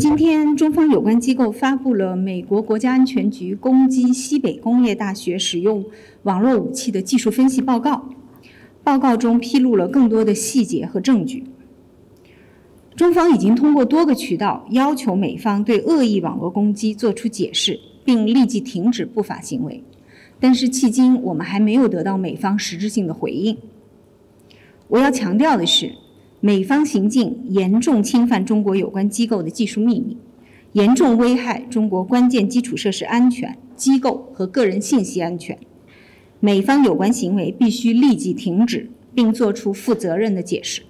今天，中方有关机构发布了美国国家安全局攻击西北工业大学使用网络武器的技术分析报告。报告中披露了更多的细节和证据。中方已经通过多个渠道要求美方对恶意网络攻击作出解释，并立即停止不法行为，但是迄今我们还没有得到美方实质性的回应。我要强调的是。美方行径严重侵犯中国有关机构的技术秘密，严重危害中国关键基础设施安全、机构和个人信息安全。美方有关行为必须立即停止，并作出负责任的解释。